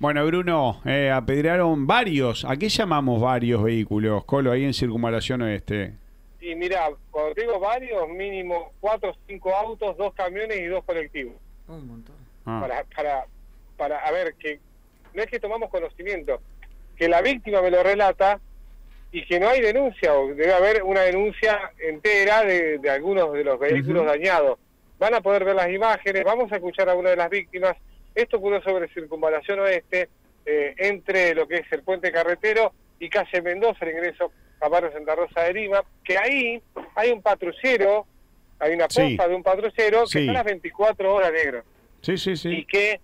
Bueno, Bruno, eh, apedrearon varios. ¿A qué llamamos varios vehículos, Colo, ahí en Circunvalación Oeste? Y mira, cuando digo varios, mínimo cuatro o cinco autos, dos camiones y dos colectivos. Un montón. Ah. Para, para, para, a ver, que no es que tomamos conocimiento, que la víctima me lo relata y que no hay denuncia, o debe haber una denuncia entera de, de algunos de los vehículos dañados. Van a poder ver las imágenes, vamos a escuchar a una de las víctimas. Esto ocurrió sobre Circunvalación Oeste, eh, entre lo que es el puente carretero y calle Mendoza, el ingreso a Barrio Santa Rosa de Lima, que ahí hay un patrullero, hay una Sí. posta de un patrullero que está a las 24 horas negro Sí, sí, sí. y que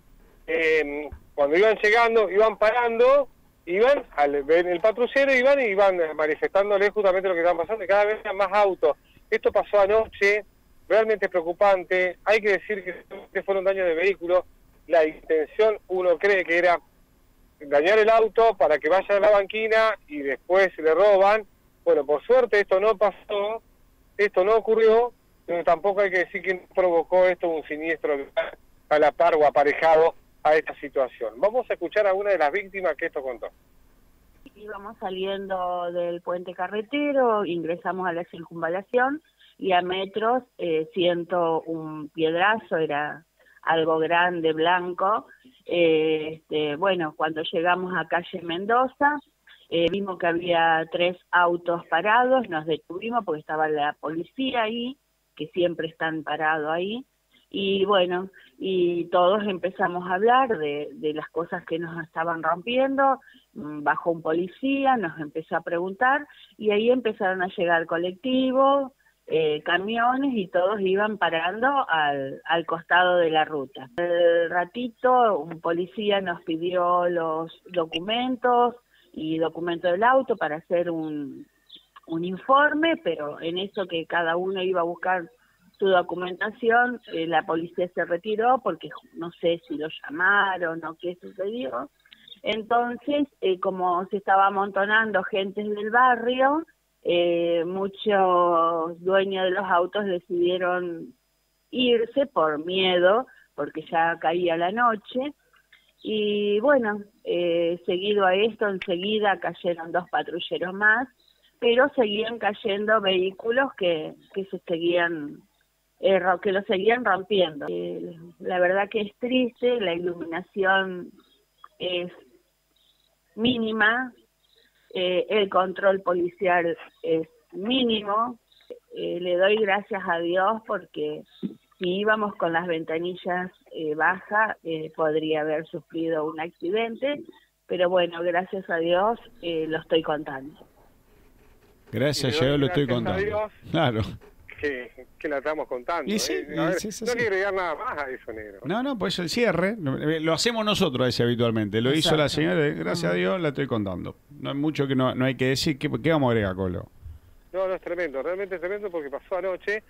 eh, cuando iban llegando, iban parando, iban al ver el patrullero, iban y iban manifestándole justamente lo que estaban pasando, y cada vez eran más autos. Esto pasó anoche, realmente preocupante. Hay que decir que fueron daños de vehículo. La intención, uno cree que era dañar el auto para que vaya a la banquina y después le roban. Bueno, por suerte esto no pasó, esto no ocurrió, pero tampoco hay que decir que provocó esto un siniestro a la par o aparejado a esta situación. Vamos a escuchar a una de las víctimas que esto contó. Íbamos saliendo del puente carretero, ingresamos a la circunvalación y a metros eh, siento un piedrazo, era algo grande, blanco. Eh, este, bueno, cuando llegamos a calle Mendoza, eh, vimos que había tres autos parados, nos detuvimos porque estaba la policía ahí, que siempre están parados ahí. Y bueno, y todos empezamos a hablar de, de las cosas que nos estaban rompiendo. Mm, Bajó un policía, nos empezó a preguntar y ahí empezaron a llegar colectivos, eh, camiones y todos iban parando al, al costado de la ruta. El ratito un policía nos pidió los documentos y documentos del auto para hacer un, un informe, pero en eso que cada uno iba a buscar su documentación, eh, la policía se retiró porque no sé si lo llamaron o qué sucedió. Entonces, eh, como se estaba amontonando gente del barrio, eh, muchos dueños de los autos decidieron irse por miedo, porque ya caía la noche. Y bueno, eh, seguido a esto, enseguida cayeron dos patrulleros más, pero seguían cayendo vehículos que, que se seguían eh, que seguían rompiendo. Eh, la verdad que es triste, la iluminación es mínima, eh, el control policial es mínimo. Eh, le doy gracias a Dios porque si íbamos con las ventanillas eh, bajas eh, podría haber sufrido un accidente, pero bueno, gracias a Dios eh, lo estoy contando. Gracias, yo lo estoy gracias a contando. Dios. Claro. Que, que la estamos contando. Y sí, ¿eh? y A ver, sí, sí, no sí. hay que agregar nada más a eso, negro. No, no, pues el cierre. Lo, lo hacemos nosotros ese habitualmente. Lo hizo la señora, gracias a Dios la estoy contando. No hay mucho que no, no hay que decir. ¿Qué, qué vamos a agregar, Colo? No, no es tremendo, realmente es tremendo porque pasó anoche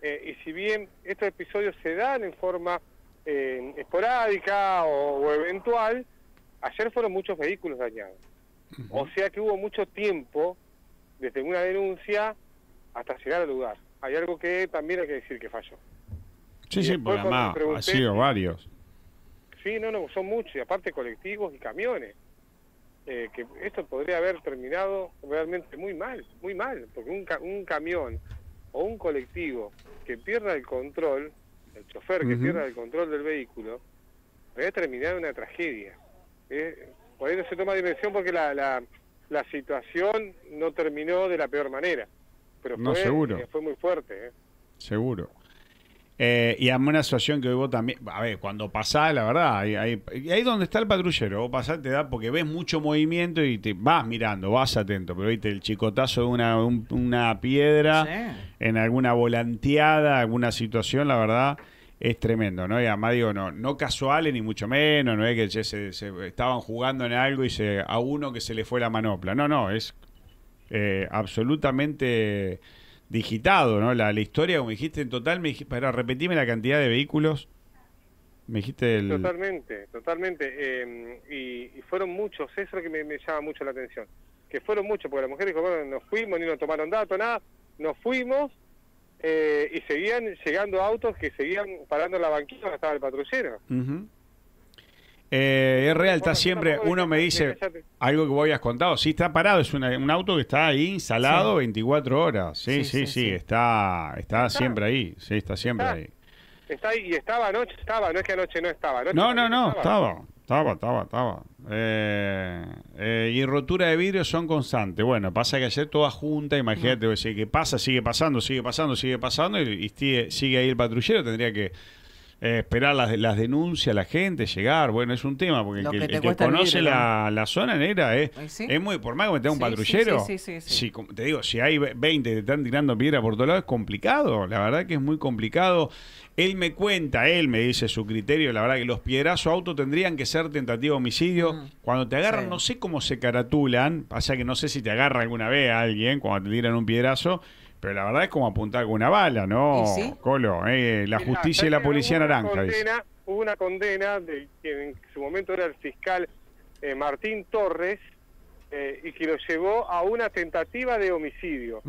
eh, y si bien estos episodios se dan en forma eh, esporádica o, o eventual, ayer fueron muchos vehículos dañados. O sea que hubo mucho tiempo desde una denuncia hasta llegar al lugar. Hay algo que también hay que decir que falló. Sí, Y sí, porque además ha sido varios. Sí, no, no, son muchos, y aparte colectivos y camiones. Eh, que esto podría haber terminado realmente muy mal, muy mal, porque un, ca- un camión o un colectivo que pierda el control, el chofer que pierda el control del vehículo, puede terminar una tragedia. Eh, por ahí no se toma dimensión porque la, la, la situación no terminó de la peor manera, pero No, fue, seguro. eh, fue muy fuerte. eh. Seguro. Eh, y además una situación que hoy vos también, a ver, cuando pasás, la verdad, ahí, ahí, y ahí donde está el patrullero, vos pasás, te da, porque ves mucho movimiento y te vas mirando, vas atento, pero viste el chicotazo de una, un- una piedra Sí. en alguna volanteada, alguna situación, la verdad, es tremendo, ¿no? Y además digo, no, no casuales ni mucho menos, no es que se, se- estaban jugando en algo y se, a uno que se le fue la manopla, no, no, es eh, absolutamente digitado, ¿no? La, la historia, como dijiste, en total, me dijiste, para repetirme la cantidad de vehículos, me dijiste el... Totalmente, totalmente. eh, y, y fueron muchos, eso es lo que me, me llama mucho la atención. Que fueron muchos, porque la mujer dijo, bueno, nos fuimos, ni nos tomaron datos, nada. Nos fuimos eh, y seguían llegando autos que seguían parando en la banquina donde estaba el patrullero. Eh, es real, está siempre, uno me dice algo que vos habías contado, sí está parado, es una- un auto que está ahí instalado Sí. 24 horas, sí, Sí, sí, está, está siempre ahí, sí, está siempre Está. ahí. Está ahí y estaba anoche, estaba, no es que anoche no estaba. Anoche No, no, no, estaba, estaba, estaba, estaba. Eh, eh, y rotura de vidrio son constantes. Bueno, pasa que ayer toda junta, imagínate, decís, que pasa, sigue pasando, sigue pasando, sigue pasando, y, y sigue, sigue ahí el patrullero, tendría que eh, esperar las, las denuncias, la gente, llegar. Bueno, es un tema, porque el que, el conoce la, la zona negra es, sí. es muy, por más que me tenga un Sí, patrullero, sí, si, te digo, si hay ve- 20 que te están tirando piedra por todos lados, es complicado, la verdad que es muy complicado. Él me cuenta, él me dice su criterio, la verdad que los piedrazos auto tendrían que ser tentativa de homicidio. Mm. Cuando te agarran, no sé cómo se caratulan, pasa que no sé si te agarra alguna vez a alguien cuando te tiran un piedrazo, pero la verdad es como apuntar con una bala, ¿no? ¿Y sí? Colo, eh, la justicia y la ¿sabés que policía hubo una naranja. dice. condena- Hubo una condena de quien en su momento era el fiscal eh, Martín Torres eh, y que lo llevó a una tentativa de homicidio.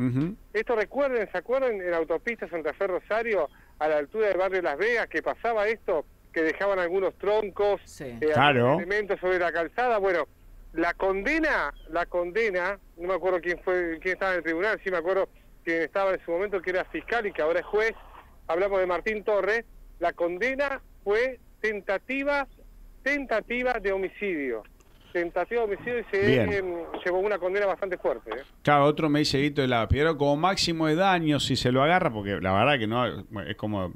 Esto recuerden, ¿se acuerdan en la autopista Santa Fe Rosario, a la altura del barrio Las Vegas, que pasaba esto? Que dejaban algunos troncos, Sí. eh, Claro. elementos sobre la calzada. Bueno, la condena, la condena, no me acuerdo quién fue, quién estaba en el tribunal, sí me acuerdo quién estaba en su momento, que era fiscal y que ahora es juez. Hablamos de Martín Torres. La condena fue tentativa, tentativa de homicidio. Tentativa de homicidio y se em, llevó una condena bastante fuerte. ¿eh? Claro, otro me dice Guito de la piedra como máximo de daño si se lo agarra, porque la verdad que no, es como,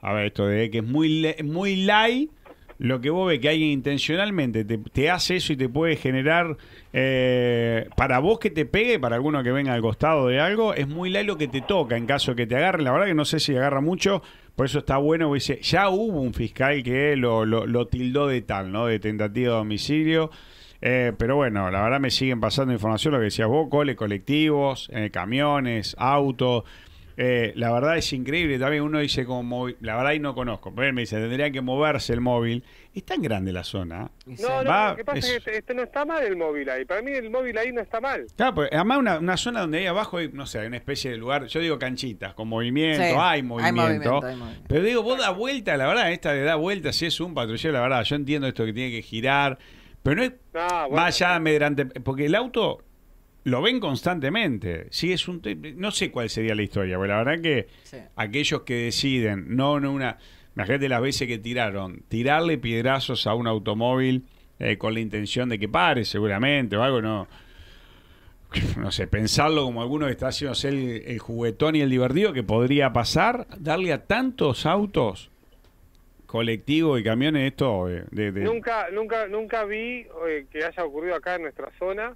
a ver, esto de que es muy, muy light, lo que vos ves que alguien intencionalmente te, te hace eso y te puede generar, eh, para vos que te pegue, para alguno que venga al costado de algo, es muy lo que te toca en caso de que te agarre, la verdad que no sé si agarra mucho, por eso está bueno, dice, ya hubo un fiscal que lo, lo, lo tildó de tal, ¿no? De tentativa de homicidio. Eh, pero bueno, la verdad me siguen pasando información, lo que decías vos, cole, colectivos, eh, camiones, autos. Eh, la verdad es increíble. También uno dice como móvil, la verdad y no conozco, pero él me dice, tendría que moverse el móvil. Es tan grande la zona. No, no, Va, lo que pasa es, es- que este, este no está mal el móvil ahí. Para mí el móvil ahí no está mal. Claro, pues, además una, una zona donde ahí abajo hay, no sé, hay una especie de lugar, yo digo canchitas, con movimiento, Sí, hay hay movimiento. hay movimiento. Pero digo, vos da vuelta, la verdad, esta de da vuelta, si es un patrullero, la verdad, yo entiendo esto que tiene que girar, pero no es No, bueno, más allá mediante, porque el auto lo ven constantemente. Si es un, no sé cuál sería la historia, porque la verdad que Sí. aquellos que deciden, no, no una, imagínate las veces que tiraron, tirarle piedrazos a un automóvil eh, con la intención de que pare, seguramente, o algo, no. No sé, pensarlo como alguno que está haciendo ser el, el juguetón y el divertido que podría pasar, darle a tantos autos colectivos y camiones esto de, de- de- Nunca, nunca, nunca vi eh, que haya ocurrido acá en nuestra zona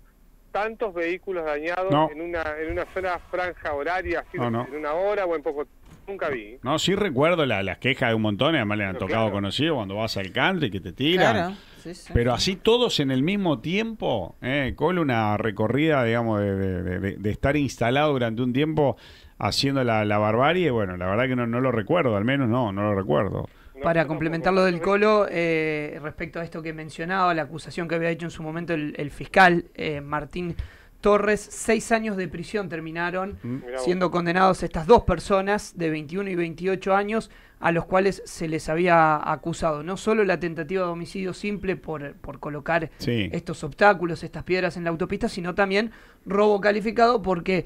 tantos vehículos dañados No. en una en una zona franja horaria, así No, de- no. en una hora o en poco. Nunca vi. No, sí recuerdo la- las quejas de un montón, además le han Pero tocado claro. conocido cuando vas al country que te tiran. Claro. Sí, sí. Pero así todos en el mismo tiempo, eh, con una recorrida, digamos, de, de- de- de estar instalado durante un tiempo haciendo la, la barbarie, bueno, la verdad que no, no lo recuerdo, al menos no, no lo recuerdo. Para complementar lo del Colo, eh, respecto a esto que mencionaba, la acusación que había hecho en su momento el, el fiscal eh, Martín Torres, seis años de prisión terminaron vos. siendo condenados estas dos personas de 21 y 28 años a los cuales se les había acusado no solo la tentativa de homicidio simple por, por colocar Sí. estos obstáculos, estas piedras en la autopista, sino también robo calificado porque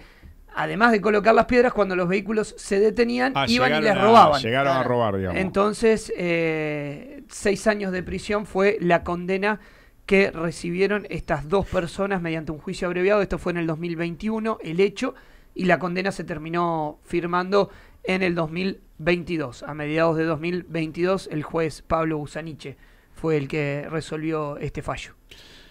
además de colocar las piedras, cuando los vehículos se detenían, Ah, iban y les a- robaban. Llegaron a robar, digamos. Entonces, eh, seis años de prisión fue la condena que recibieron estas dos personas mediante un juicio abreviado. Esto fue en el 2021, el hecho, y la condena se terminó firmando en el 2022. A mediados de 2022, el juez Pablo Busaniche fue el que resolvió este fallo.